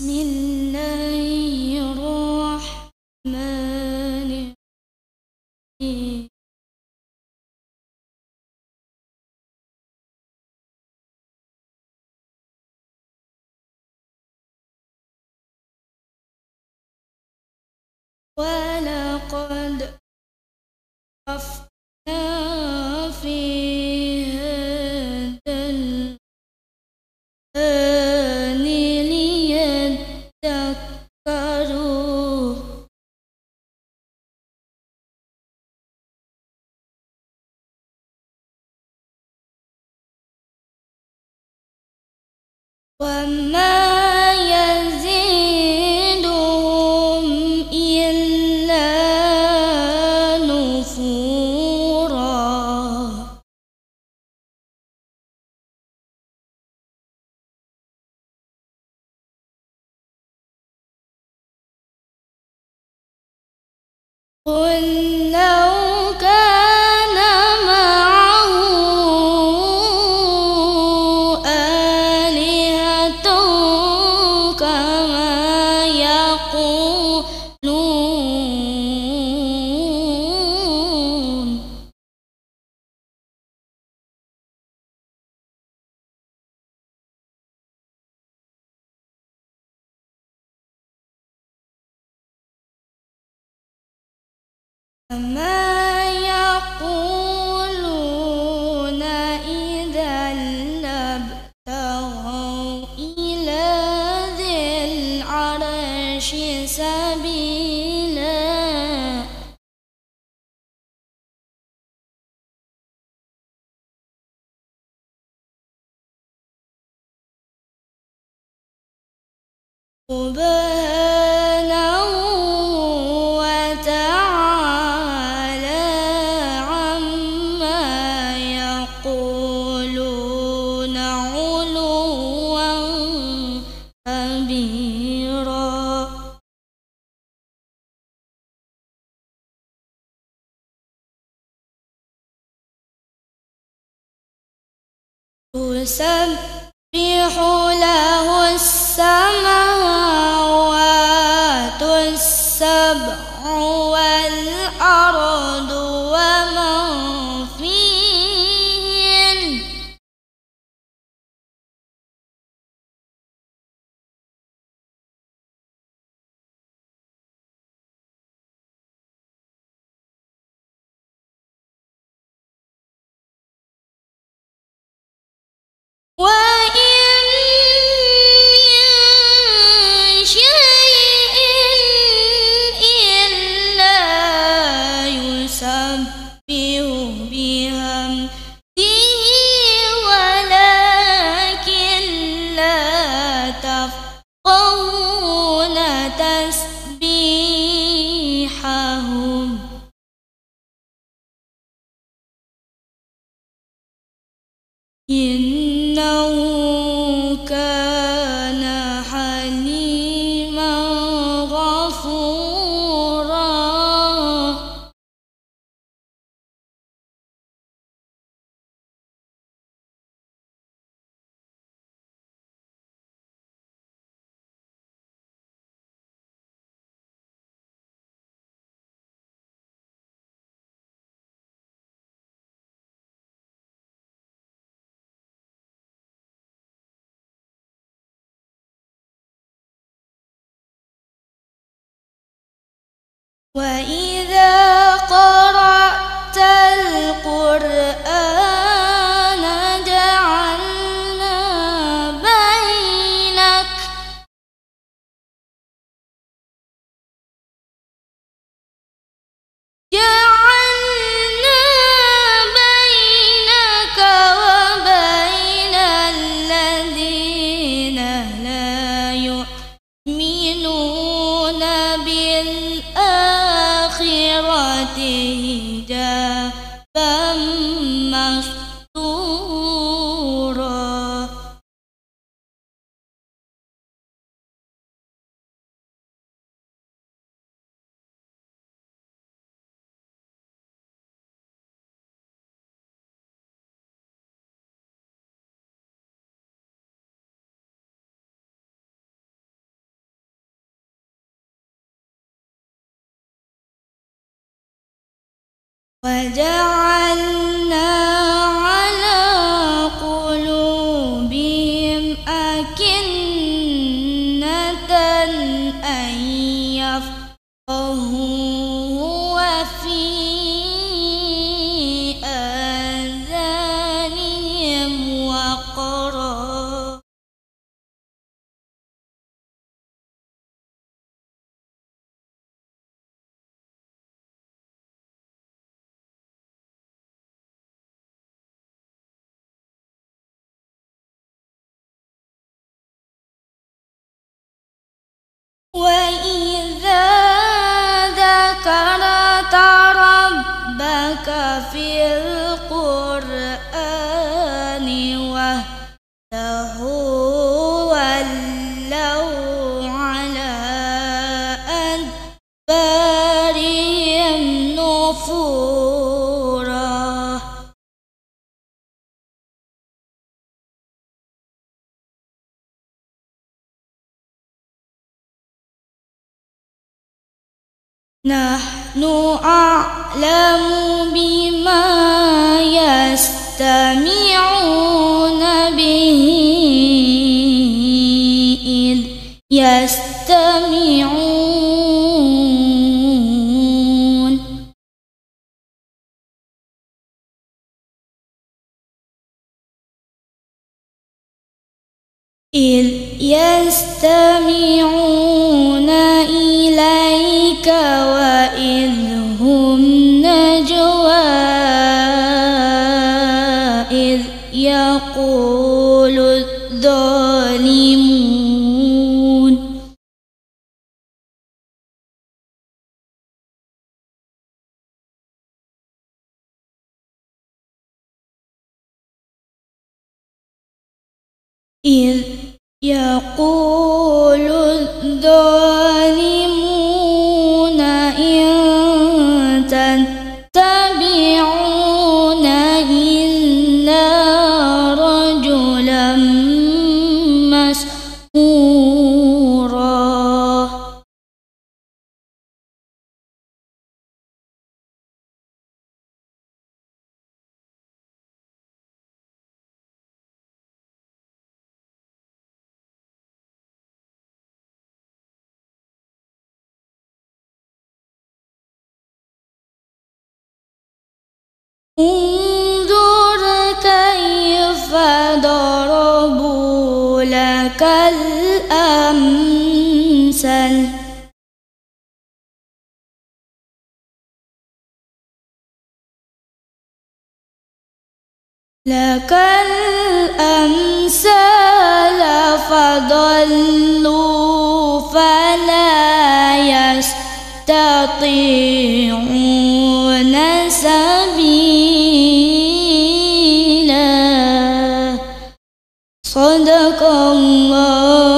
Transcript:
بسم الرحمن الرحيم. ولقد صرفنا وما يزيدهم إلا نفورا. قل كما يقولون إذا لابتغوا إلى ذي العرش سبيلا سبحانه تسبح له السماوات السبع والأرض know وإذا देहि 我就 وإذا ذكرت ربك في القرآن نحن أعلم بما يستمعون به. إذ يستمعون. إذ يستمعون. إليك وإذ هم نجوى إذ يقول الظالمون. إذ يقول الظالمون. ضربوا لك الأمثل. لك الأمثال فضلوا فلا يستطيعون. صدق الله.